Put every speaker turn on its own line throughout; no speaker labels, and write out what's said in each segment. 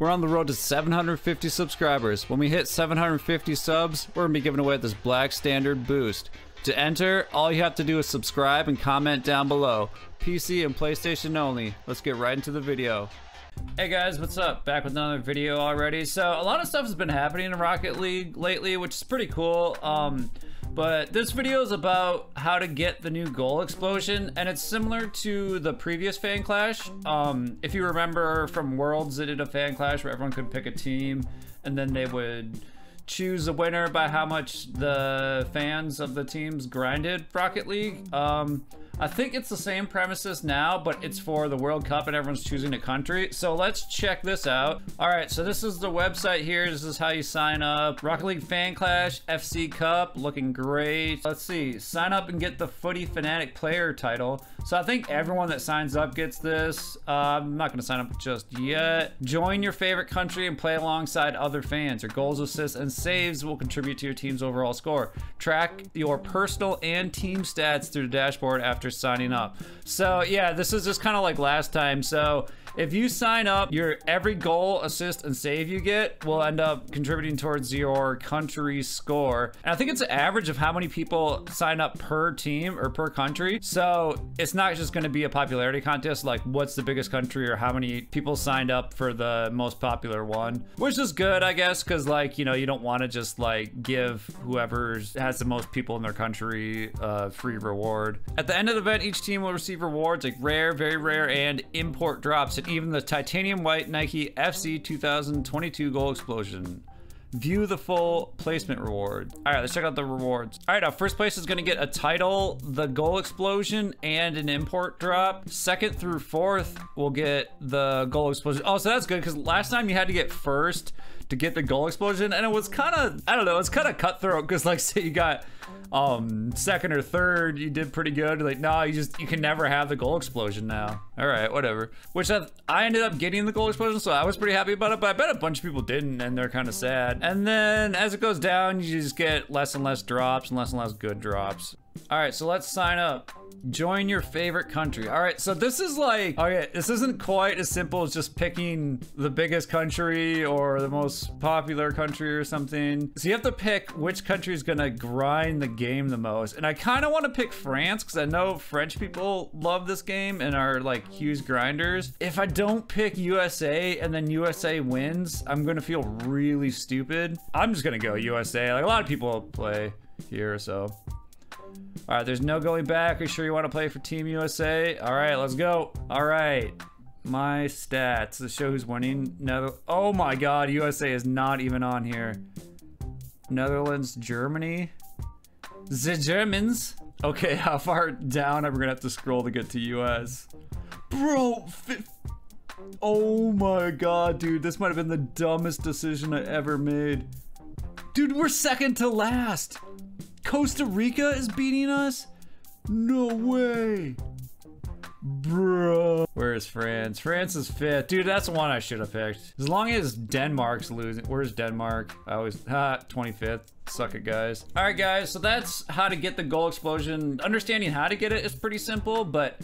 We're on the road to 750 subscribers. When we hit 750 subs, we're gonna be giving away this black standard boost. To enter, all you have to do is subscribe and comment down below. PC and PlayStation only. Let's get right into the video. Hey guys, what's up? Back with another video already. So a lot of stuff has been happening in Rocket League lately, which is pretty cool. Um, but this video is about how to get the new goal explosion, and it's similar to the previous fan clash. Um, if you remember from Worlds, they did a fan clash where everyone could pick a team, and then they would choose a winner by how much the fans of the teams grinded Rocket League. Um, I think it's the same premises now, but it's for the World Cup and everyone's choosing a country. So let's check this out. All right, so this is the website here. This is how you sign up. Rocket League Fan Clash, FC Cup, looking great. Let's see, sign up and get the Footy Fanatic player title. So I think everyone that signs up gets this. Uh, I'm not gonna sign up just yet. Join your favorite country and play alongside other fans. Your goals, assists, and saves will contribute to your team's overall score. Track your personal and team stats through the dashboard after after signing up. So yeah, this is just kind of like last time. So if you sign up, your every goal, assist, and save you get will end up contributing towards your country score. And I think it's an average of how many people sign up per team or per country. So it's not just gonna be a popularity contest, like what's the biggest country or how many people signed up for the most popular one, which is good, I guess, because like, you know, you don't wanna just like give whoever has the most people in their country a free reward. At the end of the event, each team will receive rewards like rare, very rare, and import drops even the titanium white Nike FC 2022 goal explosion. View the full placement reward. All right, let's check out the rewards. All right, our first place is gonna get a title, the goal explosion, and an import drop. Second through fourth will get the goal explosion. Oh, so that's good because last time you had to get first to get the goal explosion, and it was kind of, I don't know, it's kind of cutthroat because like say you got um second or third you did pretty good like no you just you can never have the goal explosion now. All right whatever. Which I, I ended up getting the goal explosion so I was pretty happy about it but I bet a bunch of people didn't and they're kind of sad. And then as it goes down you just get less and less drops and less and less good drops all right, so let's sign up. Join your favorite country. All right, so this is like, okay, this isn't quite as simple as just picking the biggest country or the most popular country or something. So you have to pick which country is gonna grind the game the most. And I kind of want to pick France because I know French people love this game and are like huge grinders. If I don't pick USA and then USA wins, I'm gonna feel really stupid. I'm just gonna go USA. Like a lot of people play here, so all right, there's no going back. Are you sure you want to play for Team USA? All right, let's go. All right. My stats. The show who's winning. No. Oh my God, USA is not even on here. Netherlands, Germany. The Germans. Okay, how far down are we gonna have to scroll to get to US? Bro, oh my God, dude, this might have been the dumbest decision I ever made. Dude, we're second to last. Costa Rica is beating us? No way. Bro. Where is France? France is fifth. Dude, that's the one I should have picked. As long as Denmark's losing. Where's Denmark? I always, ha, 25th. Suck it, guys. All right, guys, so that's how to get the goal explosion. Understanding how to get it is pretty simple, but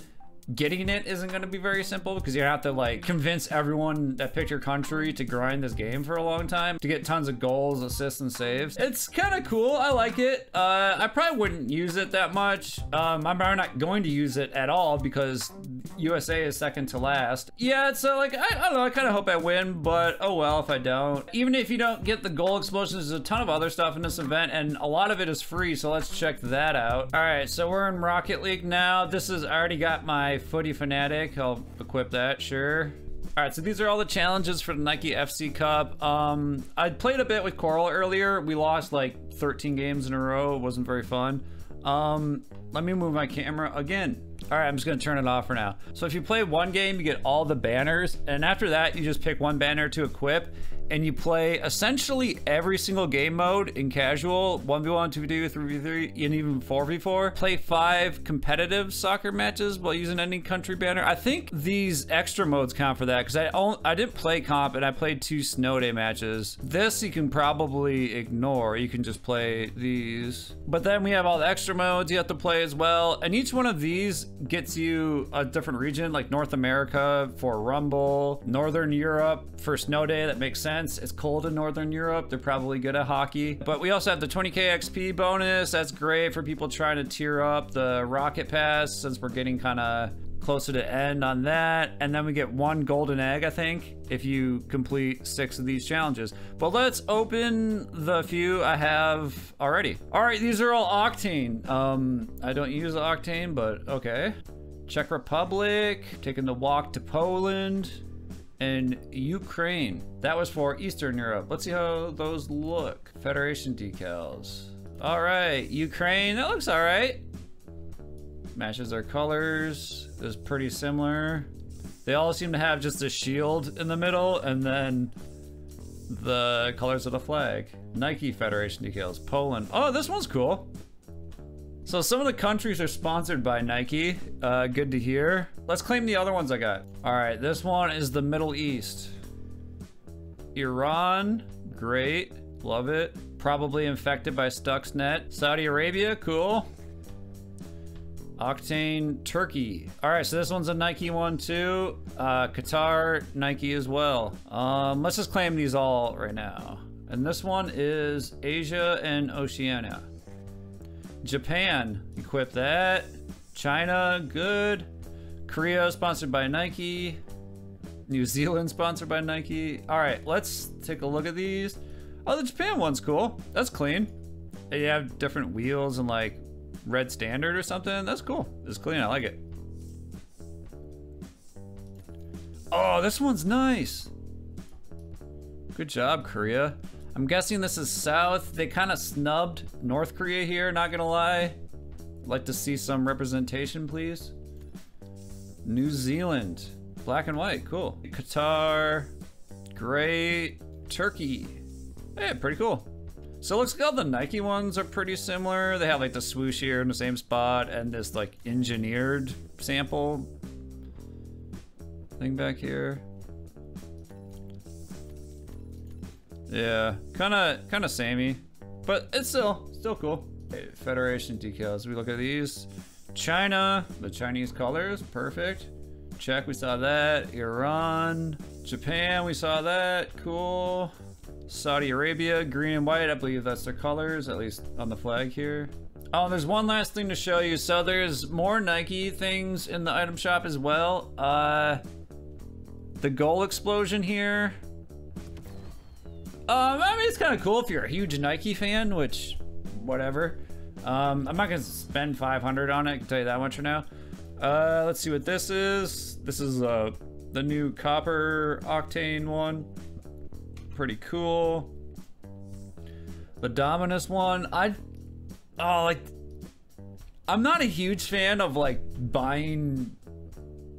getting it isn't going to be very simple because you have to like convince everyone that picked your country to grind this game for a long time to get tons of goals, assists, and saves. It's kind of cool. I like it. Uh, I probably wouldn't use it that much. Um, I'm probably not going to use it at all because USA is second to last. Yeah, so like, I, I don't know. I kind of hope I win, but oh well if I don't. Even if you don't get the goal explosions, there's a ton of other stuff in this event and a lot of it is free. So let's check that out. All right, so we're in Rocket League now. This is, I already got my Footy Fanatic. I'll equip that, sure. All right, so these are all the challenges for the Nike FC Cup. Um, I played a bit with Coral earlier. We lost like 13 games in a row. It wasn't very fun. Um, let me move my camera again. All right, I'm just gonna turn it off for now. So if you play one game, you get all the banners, and after that, you just pick one banner to equip, and you play essentially every single game mode in casual 1v1, 2v2, 3v3, and even 4v4. Play five competitive soccer matches while using any country banner. I think these extra modes count for that because I, I didn't play comp and I played two snow day matches. This you can probably ignore. You can just play these. But then we have all the extra modes you have to play as well. And each one of these gets you a different region like North America for Rumble, Northern Europe for snow day. That makes sense. It's cold in Northern Europe. They're probably good at hockey. But we also have the 20k XP bonus. That's great for people trying to tier up the Rocket Pass since we're getting kind of closer to end on that. And then we get one golden egg, I think, if you complete six of these challenges. But let's open the few I have already. All right, these are all Octane. Um, I don't use Octane, but okay. Czech Republic, taking the walk to Poland and Ukraine. That was for Eastern Europe. Let's see how those look. Federation decals. All right, Ukraine, that looks all right. Matches their colors, is pretty similar. They all seem to have just a shield in the middle and then the colors of the flag. Nike Federation decals, Poland. Oh, this one's cool. So some of the countries are sponsored by Nike. Uh, good to hear. Let's claim the other ones I got. All right, this one is the Middle East. Iran, great, love it. Probably infected by Stuxnet. Saudi Arabia, cool. Octane Turkey. All right, so this one's a Nike one too. Uh, Qatar, Nike as well. Um, let's just claim these all right now. And this one is Asia and Oceania. Japan, equip that. China, good. Korea, sponsored by Nike. New Zealand, sponsored by Nike. All right, let's take a look at these. Oh, the Japan one's cool. That's clean. They have different wheels and like red standard or something. That's cool. It's clean. I like it. Oh, this one's nice. Good job, Korea. I'm guessing this is South. They kind of snubbed North Korea here, not gonna lie. Like to see some representation, please. New Zealand, black and white, cool. Qatar, great. Turkey, hey, pretty cool. So it looks like all the Nike ones are pretty similar. They have like the swoosh here in the same spot and this like engineered sample thing back here. Yeah, kind of kind of samey, but it's still still cool. Federation decals. We look at these. China, the Chinese colors, perfect. Czech, we saw that. Iran, Japan, we saw that. Cool. Saudi Arabia, green and white. I believe that's their colors, at least on the flag here. Oh, there's one last thing to show you. So there's more Nike things in the item shop as well. Uh, the goal explosion here. Um, I mean, it's kind of cool if you're a huge Nike fan, which, whatever. Um, I'm not gonna spend 500 on it. I can tell you that much for now. Uh, let's see what this is. This is uh, the new copper octane one pretty cool. The Dominus one, I, oh, like, I'm not a huge fan of like buying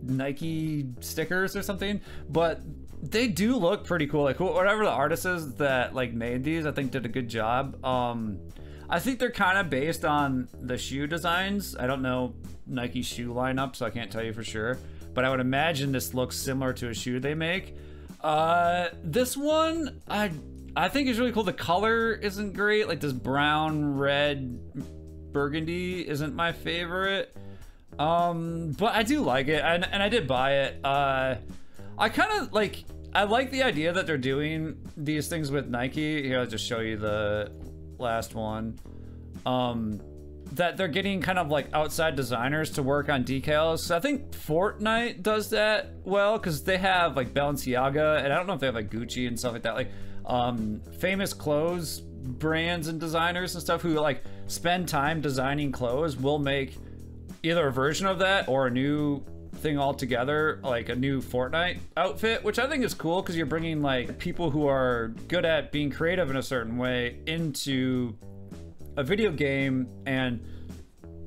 Nike stickers or something, but they do look pretty cool. Like whatever the artist is that like made these, I think did a good job. Um, I think they're kind of based on the shoe designs. I don't know Nike shoe lineup, so I can't tell you for sure. But I would imagine this looks similar to a shoe they make. Uh, this one, I I think is really cool. The color isn't great. Like this brown, red, burgundy isn't my favorite. Um, but I do like it, and, and I did buy it. Uh, I kind of like, I like the idea that they're doing these things with Nike. Here, I'll just show you the last one. Um, that they're getting kind of like outside designers to work on decals. I think Fortnite does that well because they have like Balenciaga and I don't know if they have like Gucci and stuff like that. Like um, famous clothes brands and designers and stuff who like spend time designing clothes will make either a version of that or a new thing altogether, like a new Fortnite outfit, which I think is cool because you're bringing like people who are good at being creative in a certain way into a video game and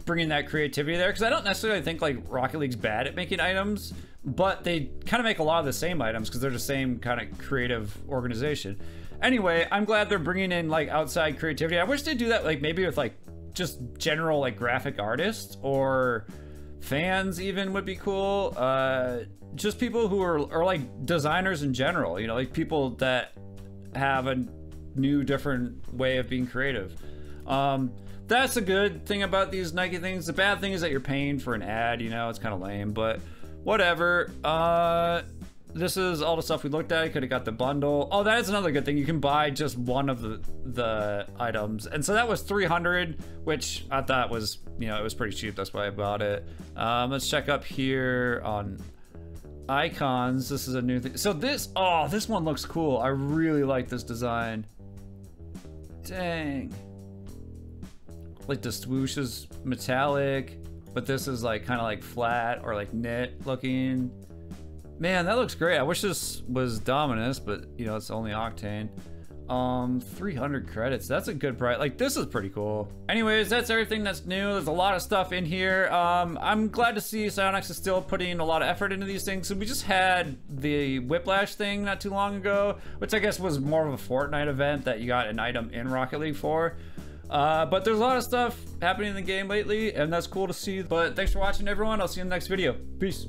bringing that creativity there because I don't necessarily think like Rocket League's bad at making items, but they kind of make a lot of the same items because they're the same kind of creative organization. Anyway, I'm glad they're bringing in like outside creativity. I wish they'd do that like maybe with like just general like graphic artists or fans even would be cool. Uh, just people who are, are like designers in general, you know, like people that have a new different way of being creative. Um, that's a good thing about these Nike things. The bad thing is that you're paying for an ad, you know, it's kind of lame, but whatever. Uh, this is all the stuff we looked at. Could have got the bundle. Oh, that is another good thing. You can buy just one of the the items, and so that was 300, which I thought was you know it was pretty cheap. That's why I bought it. Um, let's check up here on icons. This is a new thing. So this oh this one looks cool. I really like this design. Dang. Like the swoosh is metallic, but this is like kind of like flat or like knit looking. Man, that looks great. I wish this was Dominus, but you know, it's only Octane. Um, 300 credits. That's a good price. Like, this is pretty cool. Anyways, that's everything that's new. There's a lot of stuff in here. Um, I'm glad to see Psyonix is still putting a lot of effort into these things. So we just had the Whiplash thing not too long ago, which I guess was more of a Fortnite event that you got an item in Rocket League for. Uh, but there's a lot of stuff happening in the game lately, and that's cool to see. But thanks for watching, everyone. I'll see you in the next video. Peace.